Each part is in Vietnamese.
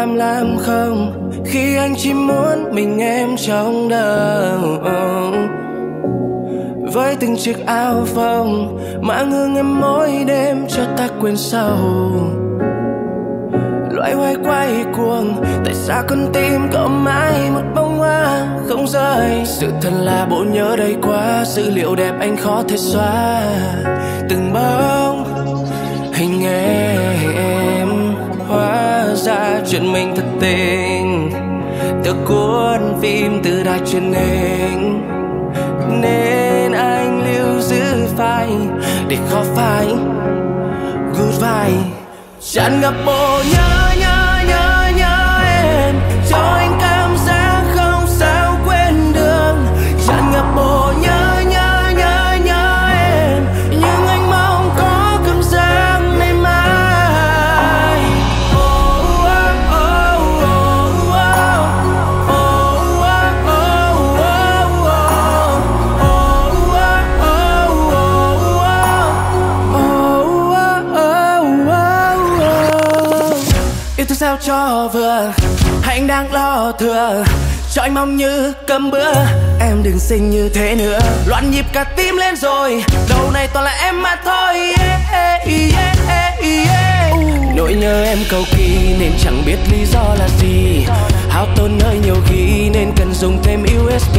làm làm không? Khi anh chỉ muốn mình em trong đầu. Với từng chiếc áo phông mà ngưng em mỗi đêm cho ta quên sâu loay hoay quay cuồng, tại sao con tim có mãi một bông hoa không rơi? Sự thật là bộ nhớ đầy quá, dữ liệu đẹp anh khó thể xóa. Từng bóng chuyện mình thật tình. Từ cuốn phim từ đài truyền hình. Nên anh lưu giữ phai để khó phai goodbye tràn ngập bộ nhớ cho vừa. Hạnh đang lo thừa. Cho anh mong như cơm bữa. Em đừng xinh như thế nữa. Loạn nhịp cả tim lên rồi. Đầu này toàn là em mà thôi. Yeah, yeah, yeah, yeah. nỗi nhớ em cầu kỳ nên chẳng biết lý do là gì. Hao tốn nơi nhiều khi nên cần dùng thêm usb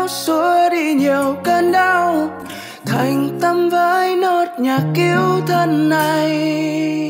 nhau xua đi nhiều cơn đau. Thành tâm với nốt nhạc cứu thân này.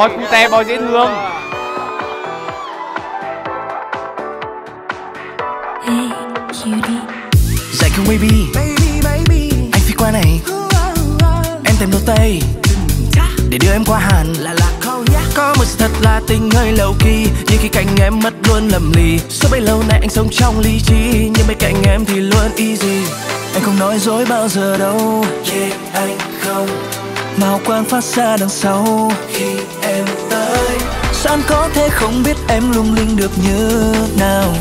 Boy cute, boy dễ thương. Dạy không baby. Anh phi qua này. Em tìm đồ tây Để đưa em qua Hàn. Có một sự thật là tình hơi lâu kỳ. Nhưng khi cạnh em mất luôn lầm lì. Suốt bấy lâu nay anh sống trong lý trí. Nhưng bên cạnh em thì luôn easy. Anh không nói dối bao giờ đâu. Yeah anh không Màu quang phát ra đằng sau. Khi em tới Sao có thể không biết em lung linh được như nào?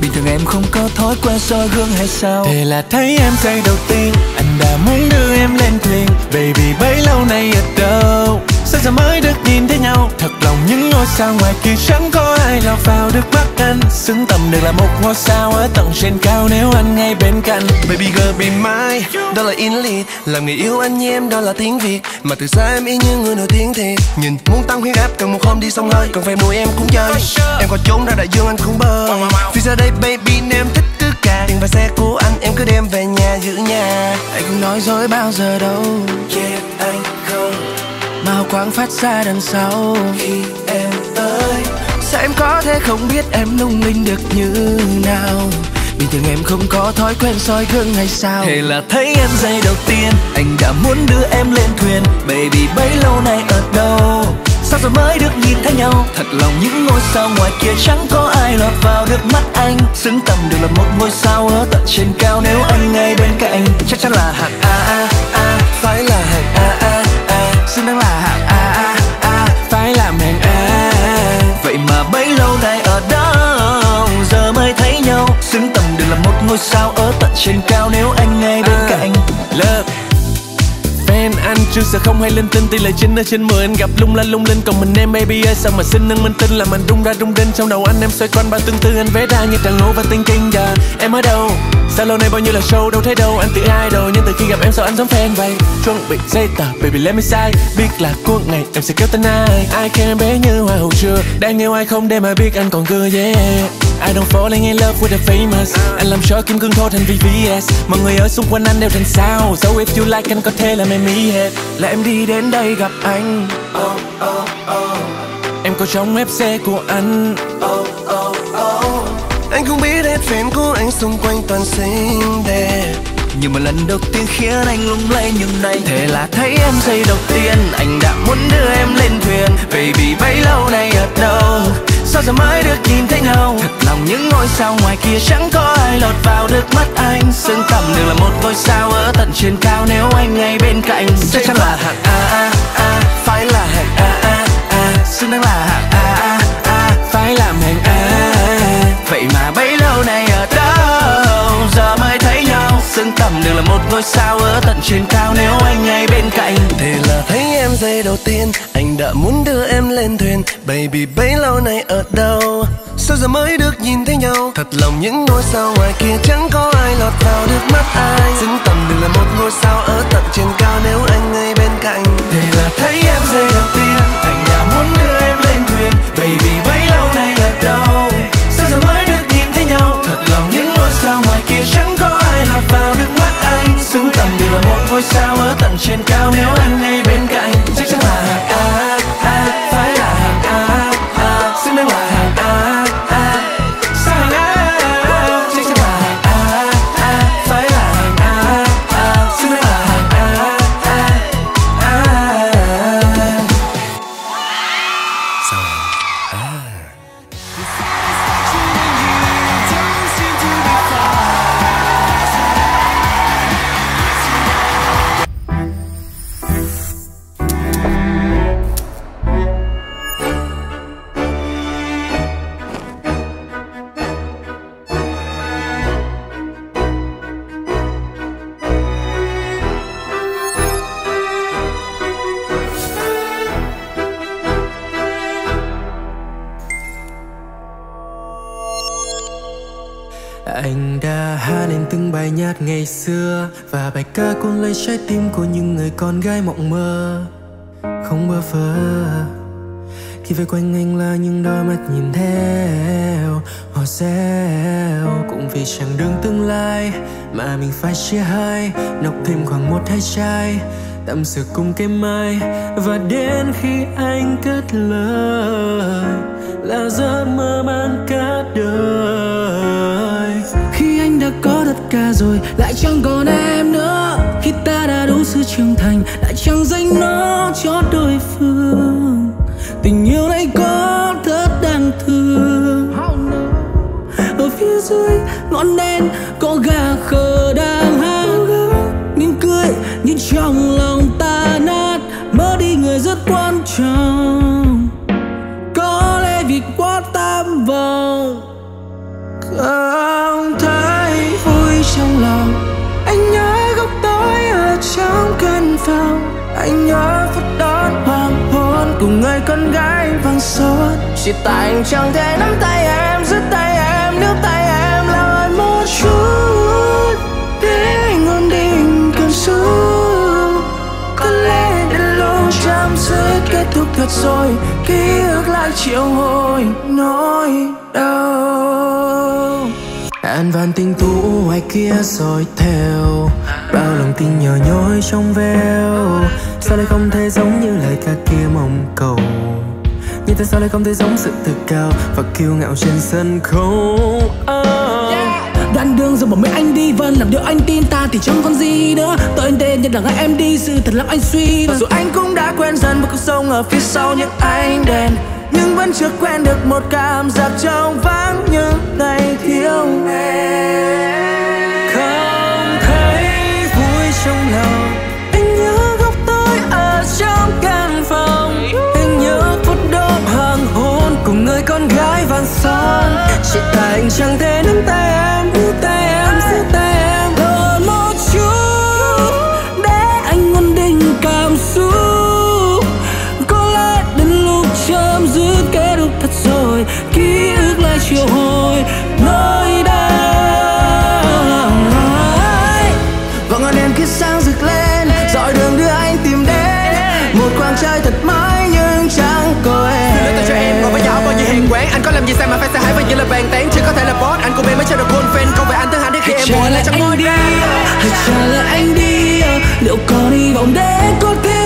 Bình thường em không có thói quen soi gương hay sao? Thế là thấy em say đầu tiên. Anh đã muốn đưa em lên thuyền. Baby bấy lâu nay ở đâu Sao sao giờ mới được nhìn thấy nhau. Thật lòng những ngôi sao ngoài kia chẳng có ai lọt vào được mắt anh. Xứng tầm được là một ngôi sao ở tầng trên cao nếu anh ngay bên cạnh. Baby girl be mine. Đó là in lead. Làm người yêu anh như em đó là tiếng việt. Mà từ xa em y như người nổi tiếng thiệt. Nhìn muốn tăng huyết áp cần một hôm đi sông hơi. Còn phải nuôi em cũng chơi. Em còn trốn ra đại dương anh cũng bơi. Vì giờ đây baby em thích cứ cả tiền và xe của anh em cứ đem về nhà giữ nhà. Anh không nói dối bao giờ đâu. Yeah anh không màu quang phát ra đằng sau. Khi em tới sao em có thể không biết em lung linh được như nào? Bình thường em không có thói quen soi gương hay sao? Thế là thấy em giây đầu tiên Anh đã muốn đưa em lên thuyền. Baby bấy lâu nay ở đâu? Sao giờ mới được nhìn thấy nhau? Thật lòng những ngôi sao ngoài kia chẳng có ai lọt vào được mắt anh. Xứng tầm được là một ngôi sao ở tận trên cao. Nếu anh ngay bên cạnh Chắc chắn là hạng A A A Phải là hạng trên cao Nếu anh ngay bên cạnh. Love fan anh chưa sợ không hay lên tin tỷ lệ chín ở trên mười anh gặp lung la lung linh. Còn mình em baby ơi sao mà xin nâng minh tinh? Làm mình rung ra rung rinh trong đầu anh em xoay quanh bao tương tư. Anh vẽ ra như tràn ngô và tinh kinh giờ. Em ở đâu? Sao lâu nay bao nhiêu là show? Đâu thấy đâu? Anh tự ai đâu nhưng từ khi gặp em sao anh giống fan vậy? Chuẩn bị dây tờ baby let me say. Biết là cuối ngày em sẽ kéo tên ai. Ai khen bé như hoa hậu chưa? Đang yêu ai không để mà biết anh còn cười yeah I don't falling in love with the famous. Anh làm cho kim cương thô thành VVS Mọi người ở xung quanh anh đều thành sao. So if you like anh có thể làm em ý hết. Là em đi đến đây gặp anh. Oh, oh, oh. Em có trong FC của anh. Oh, oh, oh. Anh không biết hết fan của anh xung quanh toàn xinh đẹp. Nhưng mà lần đầu tiên khiến anh lung lay như này. Thế là thấy em giây đầu tiên. Anh đã muốn đưa em lên thuyền. Baby bấy lâu nay ở đâu Sao giờ mới được nhìn thấy nhau? Thật lòng những ngôi sao ngoài kia chẳng có ai lọt vào được mắt anh. Xứng tầm được là một ngôi sao ở tận trên cao. Nếu anh ngay bên cạnh Chắc chắn là hạng A A A Phải là hạng A A A Xứng đáng là hạng A nhau tầm được là một ngôi sao ở tận trên cao. Nếu anh ngay bên cạnh Thế là thấy em giây đầu tiên. Anh đã muốn đưa em lên thuyền. Baby, bấy lâu nay ở đâu? Sao giờ mới được nhìn thấy nhau? Thật lòng những ngôi sao ngoài kia Chẳng có ai lọt vào được mắt ai. Xứng tầm được là một ngôi sao ở tận trên cao. Nếu anh ngay bên cạnh Thế là thấy em giây đầu tiên. Xứng tầm đều là một ngôi sao ở tận trên cao. Nếu anh ngay bên cạnh Chắc chắn là hạng A, A Phải là hạng A, A Xứng đáng là xưa, Và bài ca cuốn lấy trái tim của những người con gái mộng mơ. Không bơ phơ Khi vây quanh anh là những đôi mắt nhìn theo, Họ reo Cũng vì chẳng đường tương lai Mà mình phải chia hai Nọc thêm khoảng một hai chai tạm sự cùng cái mai Và đến khi anh cất lời, Là giấc mơ mang cả đời đã có tất cả rồi, Lại chẳng còn em nữa. Khi ta đã đủ sự trưởng thành, Lại chẳng dành nó cho đối phương. Tình yêu này có thật đáng thương. Ở phía dưới, ngọn đèn có gà khờ đang hát. Nhưng cười nhưng trong lòng ta nát, Mất đi người rất quan trọng. Có lẽ vì quá tam vọng nhớ Anh nhớ phút đón hoàng hôn cùng người con gái vàng son. Chỉ tại anh chẳng thể nắm tay em, giữ tay em, níu tay em là ơi một chút. Để anh ổn định cảm xúc. Có lẽ đến lúc chạm dứt kết thúc thật rồi, ký ức lại triệu hồi nỗi đau. Anh van tình tú ngoài kia rồi theo tin nhỏ nhói trong veo. Sao lại không thể giống như lời ca kia mong cầu? Nhưng tại sao lại không thể giống sự tự cao Và kiêu ngạo trên sân khấu? Oh. Đoạn đường rồi bỏ mấy anh đi Vâng làm điều anh tin ta thì chẳng còn gì nữa. Tôi anh tên nhận rằng em đi Sự thật làm anh suy Và dù anh cũng đã quen dần với cuộc sống ở phía sau những ánh đèn nhưng vẫn chưa quen được một cảm giác trong vắng những ngày thiếu em anh chẳng thể nắm Anh có làm gì sai mà phải sợ hãi và như là bàn tán? Chỉ có thể là boss Anh cùng em mới cho được girlfriend Không phải anh thứ hai đến khi em buồn. Lại trong môi đi Hãy trả lời anh đi. Liệu còn hy vọng để có thể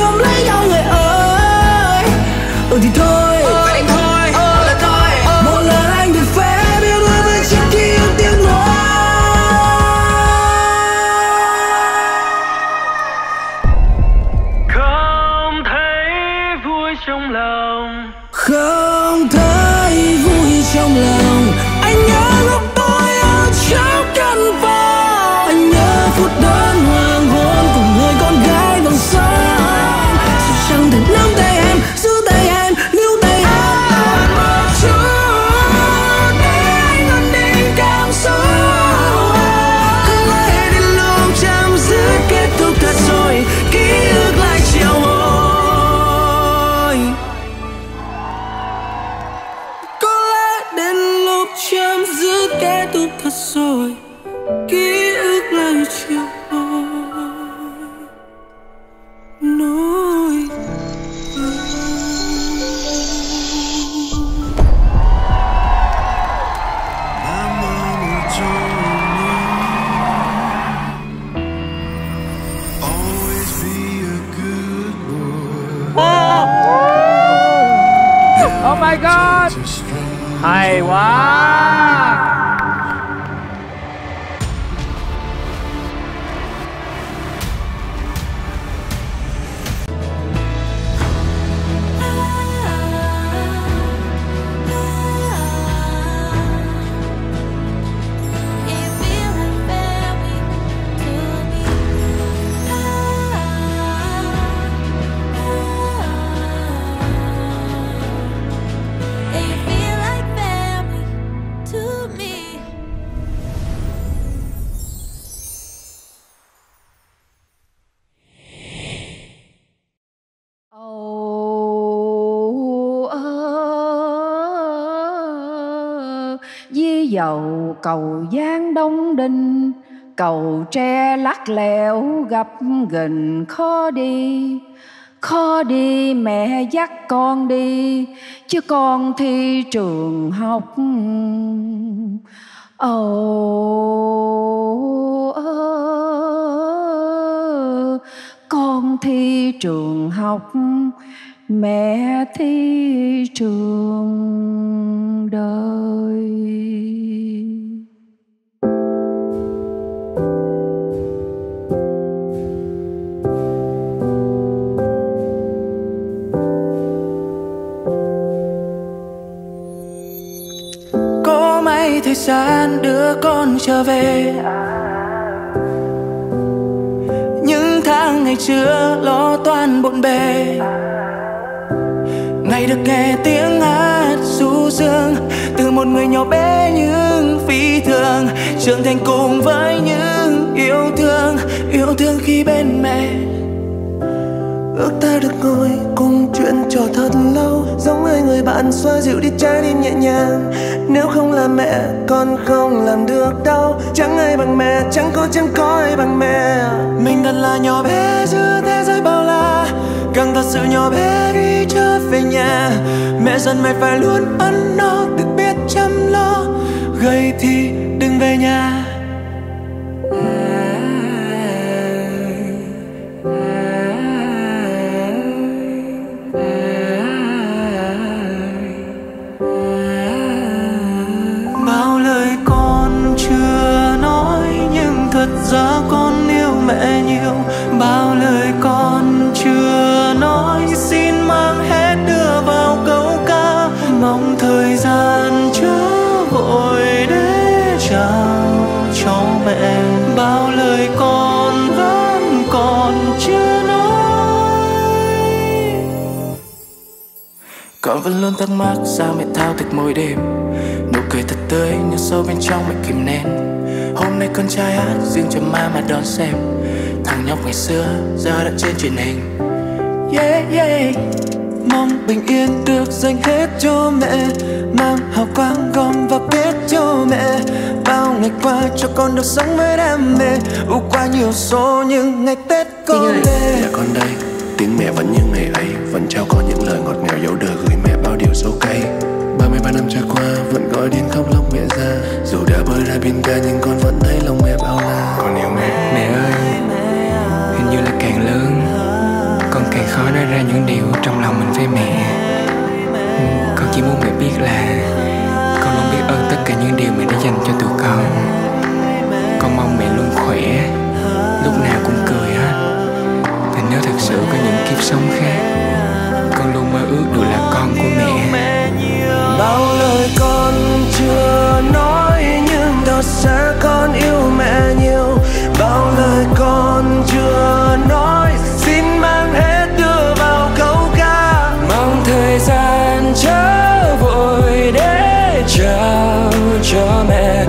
dầu, cầu giang đông đinh, Cầu tre lắc lẻo gặp gần khó đi. Khó đi mẹ dắt con đi, Chứ con thi trường học. Ồ, ơ, con thi trường học mẹ thi trường đời. Có mấy thời gian đưa con trở về. Những tháng ngày chưa lo toan bộn bề ngày được nghe tiếng hát du dương, từ một người nhỏ bé nhưng phi thường, trưởng thành cùng với những yêu thương yêu thương khi bên mẹ. Ước ta được ngồi cùng chuyện trò thật lâu, giống hai người bạn xoa dịu đi trái tim nhẹ nhàng. Nếu không là mẹ, con không làm được đâu chẳng ai bằng mẹ, chẳng có chẳng có ai bằng mẹ. Mình thật là nhỏ bé giữa thế giới bao càng thật sự nhỏ bé khi trở về nhà, mẹ dặn mày phải luôn ăn no tự biết chăm lo, gầy thì đừng về nhà. Bao lời con chưa nói, nhưng thật ra con yêu mẹ nhiều, bao vẫn luôn thắc mắc sao mẹ thao thức mỗi đêm. Nụ cười thật tươi nhưng sâu bên trong mẹ kìm nén. Hôm nay con trai hát riêng cho ma mà đón xem. Thằng nhóc ngày xưa giờ đã trên truyền hình. Yeah, yeah. Mong bình yên được dành hết cho mẹ. Mang hào quang gom và biết cho mẹ. Bao ngày qua cho con được sống với đam mê. U qua nhiều số nhưng ngày Tết con về. Dạ con đây. Tiếng mẹ vẫn như ngày ấy. Vẫn trao con những lời ngọt ngào dấu đời gửi mẹ điều dấu cay. 33 năm trôi qua Vẫn gọi đến khóc lóc mẹ ra Dù đã bơi ra biển cả nhưng con vẫn thấy lòng mẹ bao la. Con yêu mẹ. Mẹ ơi Hình như là càng lớn. Con càng khó nói ra những điều trong lòng mình với mẹ. Con chỉ muốn mẹ biết là Con luôn biết ơn tất cả những điều mẹ đã dành cho tụi con. Con mong mẹ luôn khỏe. Lúc nào cũng cười hết. Và nếu thực sự có những kiếp sống khác Con luôn mơ ước được là con của mẹ Bao lời con chưa nói, nhưng thật ra con yêu mẹ nhiều. Bao lời con chưa nói, xin mang hết đưa vào câu ca. Mong thời gian chớ vội để trao cho mẹ.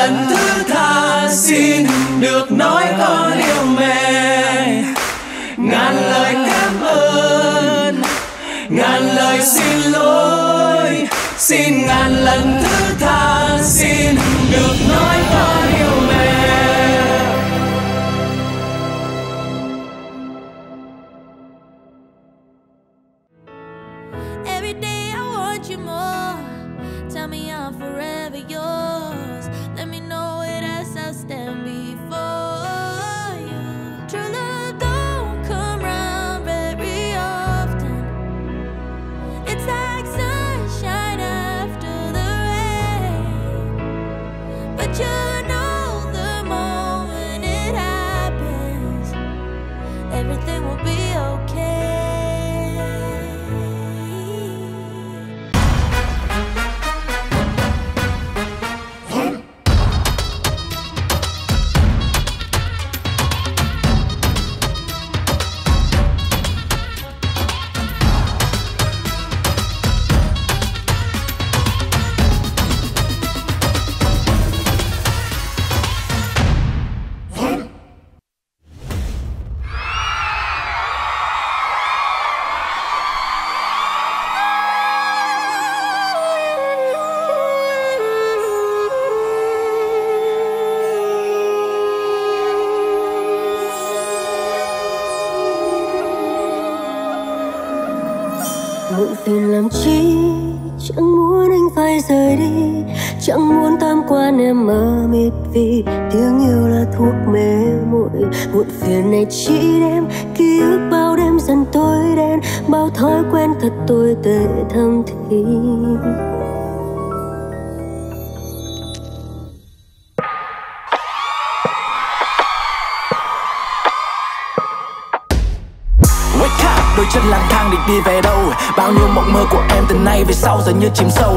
Lần thứ tha xin được nói con yêu mẹ. Ngàn lời cảm ơn, ngàn lời xin lỗi, xin ngàn lần chỉ đêm, ký ức bao đêm dần tối đen, bao thói quen thật tồi tệ thâm thì đôi chân lang thang định đi về đâu? Bao nhiêu mộng mơ của em từ nay về sau giờ như chìm sâu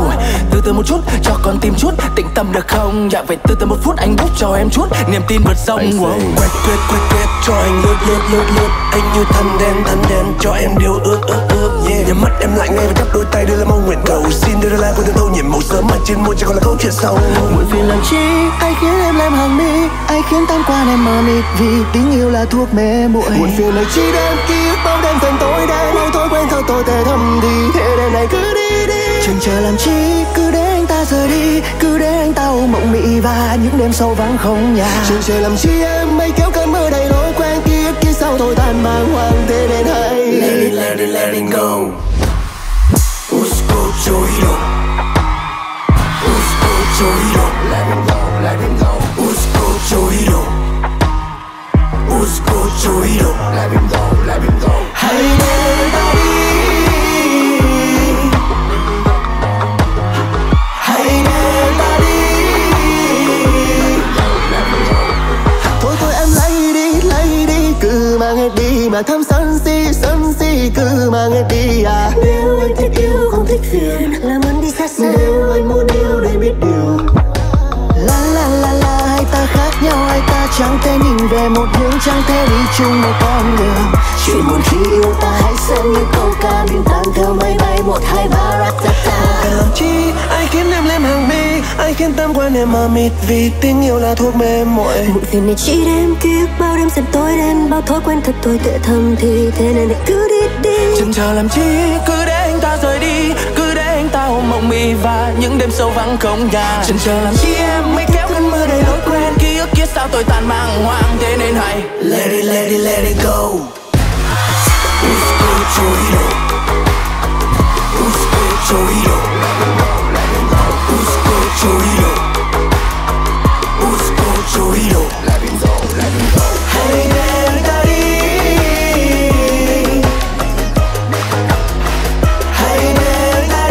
từ một chút cho con tim chút. Tĩnh tâm được không? Dạ vậy từ từ một phút anh bút cho em chút. Niềm tin vượt sông. Wow. quét quét quét quét cho anh lướt lướt lướt lướt. Anh như thân đen thân đen cho em điều ước ước ước yeah. Nhắm mắt em lại ngay và chắp đôi tay đưa lên mong nguyện cầu xin đưa ra của từng thâu nhiệm màu sớm mà trên môi chỉ còn là câu chuyện sau. Muộn phiền làm chi ai khiến em làm hàng mi ai khiến tan quan em mờ mịt vì tình yêu là thuốc mê muội. Muộn phiền chỉ đem ký ức bao đêm dần tối đen nay thói quen thâu tồi tệ thầm thì thế đêm này cứ đi đi chừng chờ làm chi cứ để anh ta rời đi cứ để anh ta ôm mộng mị và những đêm sâu vắng không nhà. Chừng chờ làm chi em mây kéo cơn mưa đầy lối quen ức kia sau thôi tan mang hoang thế nên hay let it let it let it go. Usko Chohiro Usko Chohiro let it go let it go. Usko Chohiro Usko Chohiro let it go let it go. Hãy để ta đi mà tham sân si sân si cứ mang hết đi à nếu anh thích yêu không thích phiền làm anh đi xa xa. Nếu anh muốn yêu để biết điều. La la la la hai ta khác nhau hai ta chẳng thể nhìn về một hướng chẳng thể đi chung một con đường. Chuyện buồn khi yêu ta hãy xem như câu ca biến tan theo mây bay một hai ba ratata làm chi? Ai khiến em lem hàng mi? Ai khiến tâm quan em mờ mịt? Vì tình yêu là thuốc mê muội muộn phiền này chỉ ký ức bao đêm dần tối đen bao thói quen thật tồi tệ thầm thì thế nên cứ đi đi. Chần chờ làm chi? Cứ để anh ta rời đi cứ để anh ta ôm mộng mị và những đêm sâu vắng không nhà. Chần chờ làm chi? Em mới kéo cơn mưa đầy lối quen. Ký ức kia sao tôi tàn mang hoang thế nên hãy let it let it let it go. Usko Chohiro Usko Chohiro chorizo. Chohiro chorizo. Let it go let it go Hey để ta đi hãy để ta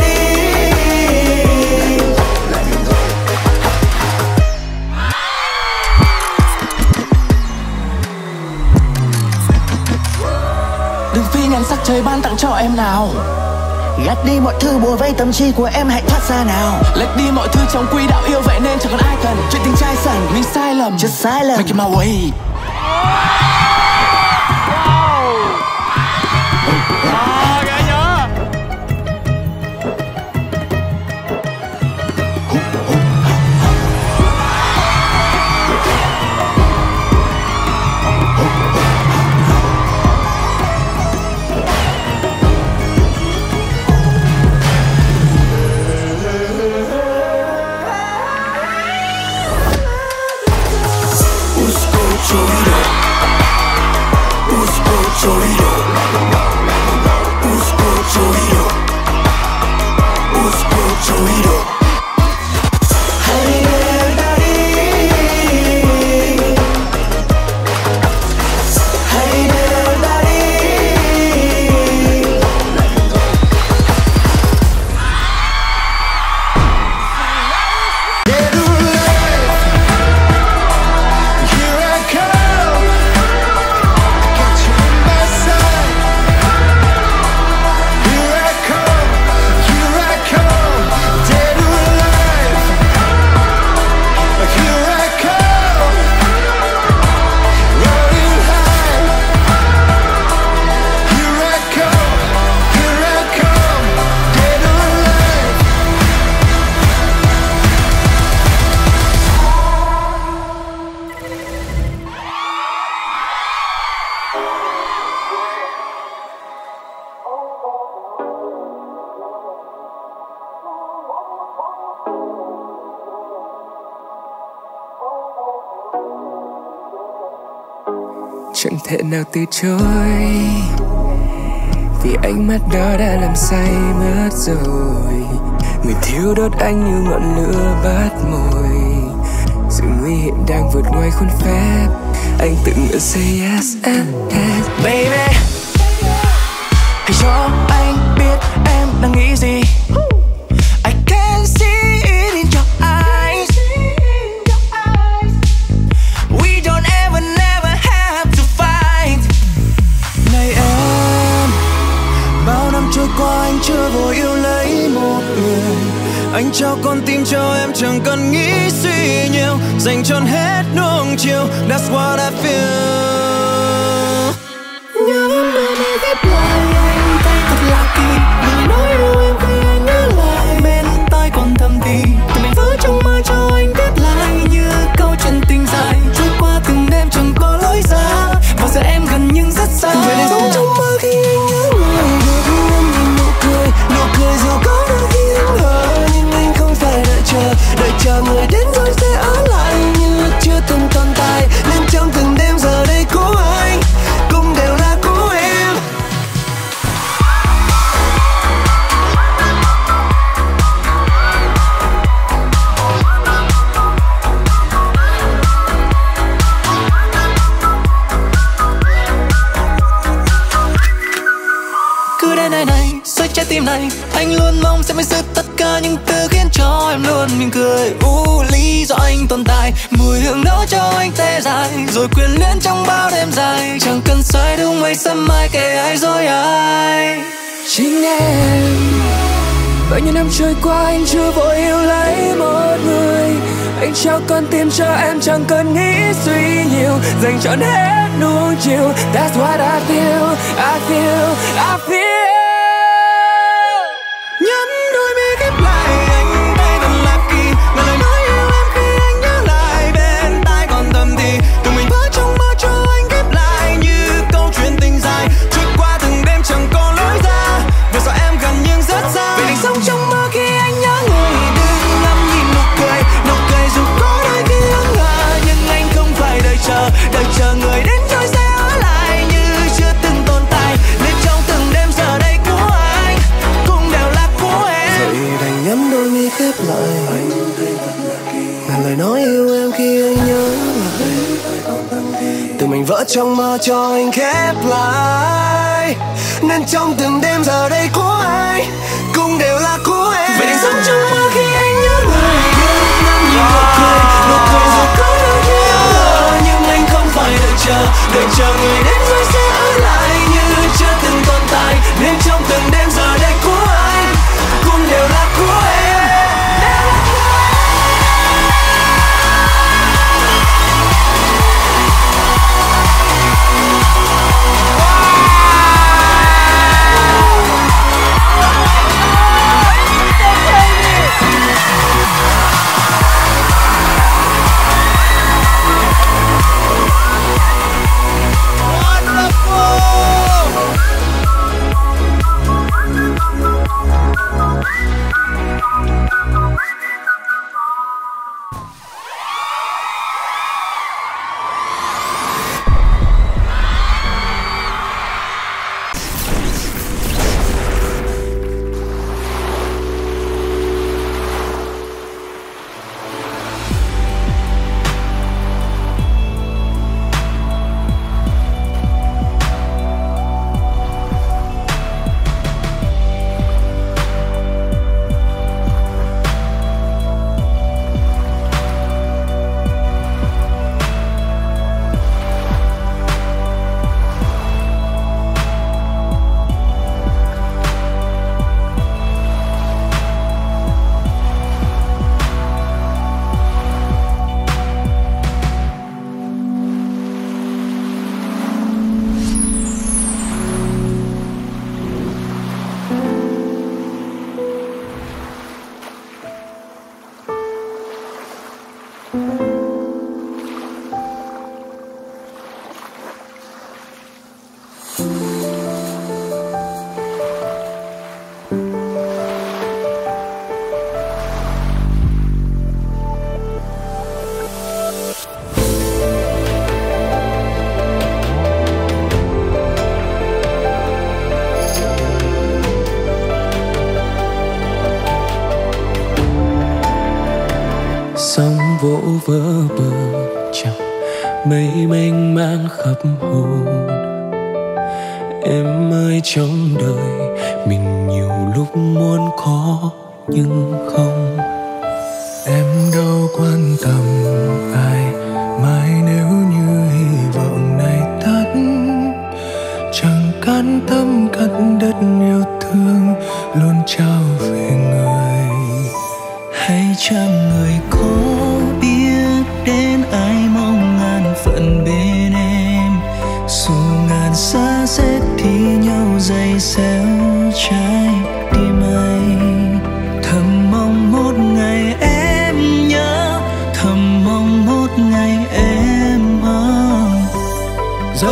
đừng phi nhắn sắc trời ban tặng cho em nào gạt đi mọi thứ bùa vây tâm trí của em hãy thoát ra nào. Lệch đi mọi thứ trong quỹ đạo yêu vậy nên chẳng còn ai cần. Chuyện tình trai sẵn mình sai lầm. Just sai lầm. Make it my way. À ghê thể nào từ chối? Vì ánh mắt đó đã làm say mất rồi. Người thiếu đốt anh như ngọn lửa bát mồi. Sự nguy hiểm đang vượt ngoài khuôn phép. Anh tự ngỡ say yes and yes baby, hãy cho anh biết em đang nghĩ gì. anh cho con tim cho em, chẳng cần nghĩ suy nhiều. Dành trọn hết nuông chiều, that's what I feel. trọn hết nuông chiều That's what I feel. join.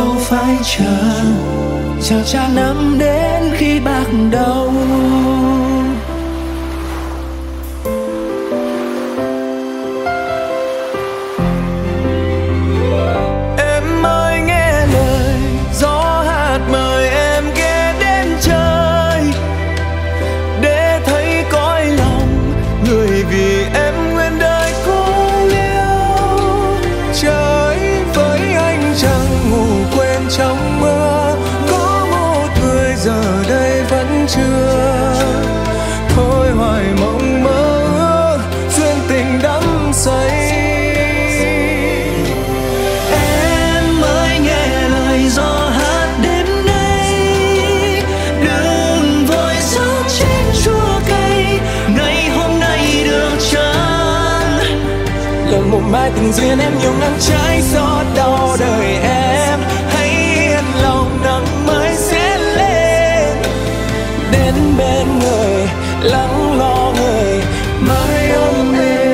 đâu phải chờ. Chờ cha năm đến khi bạc đầu. tình duyên em nhiều nắng trái gió đau đời em. Hãy yên lòng nắng mới sẽ lên. Đến bên người, lắng lo người mãi ôm em.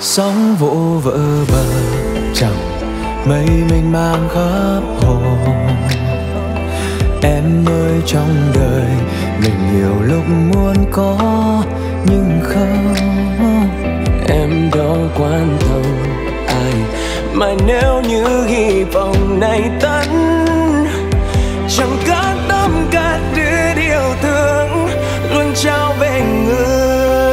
Sóng vỗ vỡ bờ chẳng mây mênh mang khắp hồn. Em ơi, trong đời mình nhiều lúc muốn có, nhưng không. Em đâu quan tâm ai mà nếu như hy vọng này tắt chẳng có tâm cả đứa điều thương luôn trao về người.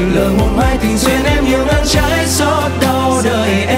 lờ một mai tình duyên em yêu ngăn trái xót đau đời em.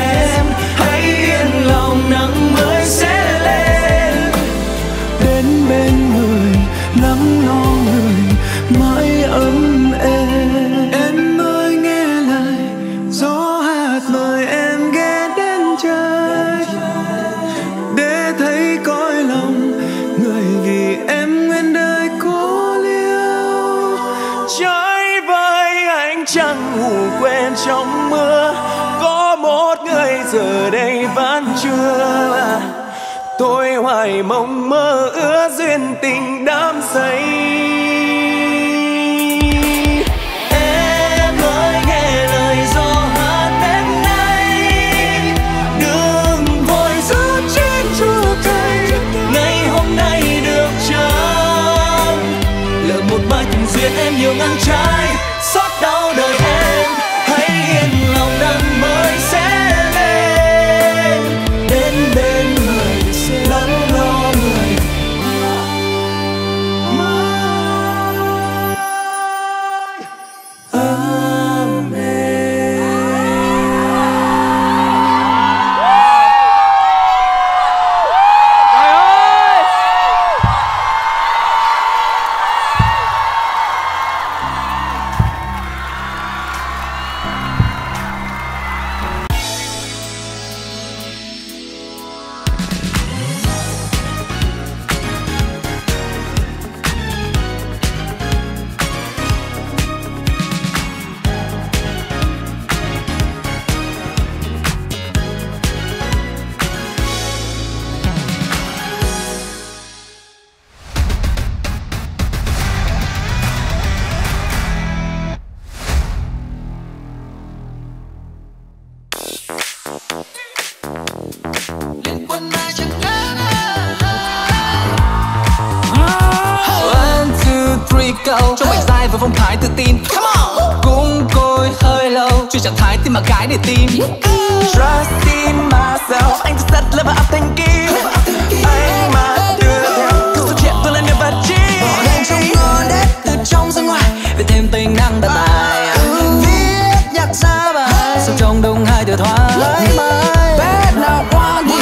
Thoại Bad nào qua đi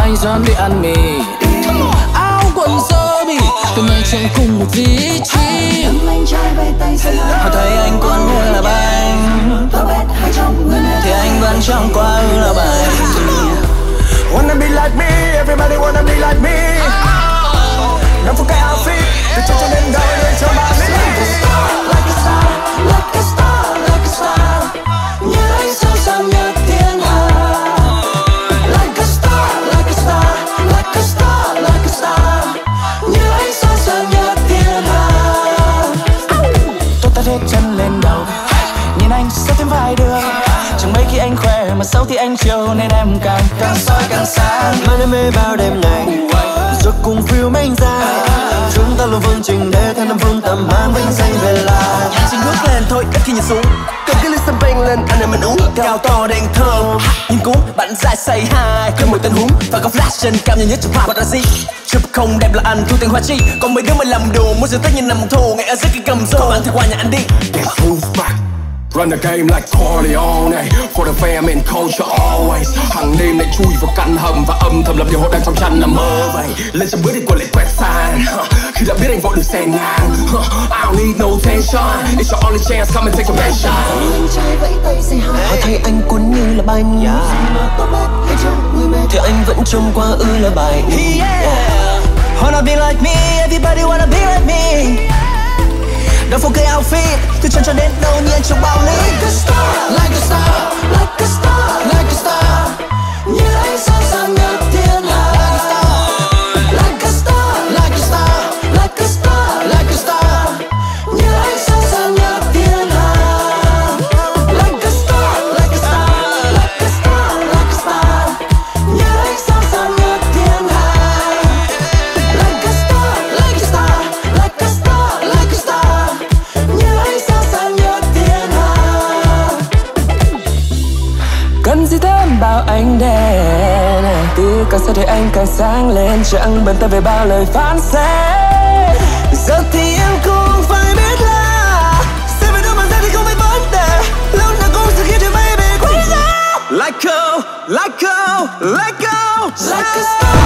Anh dám đi ăn mì. Áo quần sơ mi. Tụi mình trong cùng một vị trí. Họ thấy anh còn muốn là bánh Thì anh vẫn trong quá ư là bánh Wanna be like me, everybody wanna be like me. Nằm phục cái outfit, từ chân cho đến đầu đời cho bà lý thì anh chiều Nên em càng càng soi càng sáng. Mà đam mê bao đêm ngày Rồi cùng phiêu anh ra. Chúng ta luôn vương trình để theo năm vương tầm mang vinh danh về lại Chỉ bước lên thôi ít khi nhìn xuống Cầm cái ly champagne lên, anh em mình uống Cao to đèn thơm. Nhìn cũng bạn dài say hai Cứ một tên húng Và có flash trên cam nhanh nhất trong hoa là gì Chụp không đẹp là anh thu tiền hoa chi Còn mấy đứa mình làm đồ Muốn giữ tất nhiên nằm thù. Ngày ở dưới cái cầm rô Bạn thì qua nhà anh đi. Get move mặt Run the game like Corleone. For the fam and culture always. Hàng đêm lại chui vào căn hầm Và âm thầm lập điều họ đang trong chăn nằm mơ vậy. Lên trên bước đi quần lại quét sàn. Khi đã biết anh vội được xen ngang. I don't need no tension. It's your only chance, come and take a mention Họ thấy anh cuốn như là bánh Thì anh vẫn trông qua ư là bài yeah. Wanna be like me, everybody wanna be like me Đừng phục cái outfit Từ chân cho đến đầu nhiên trong bao lý. Like a star, like a star, like a star, like a star. Xa thì anh càng sáng lên? Chẳng bận tâm về bao lời phán xét. Giờ thì em cũng phải biết là Sẽ phải đối mặt ra thì không phải vấn đề. Lúc nào cũng sẽ khiến cho baby quay ra. Like go, like go, like go. Like a star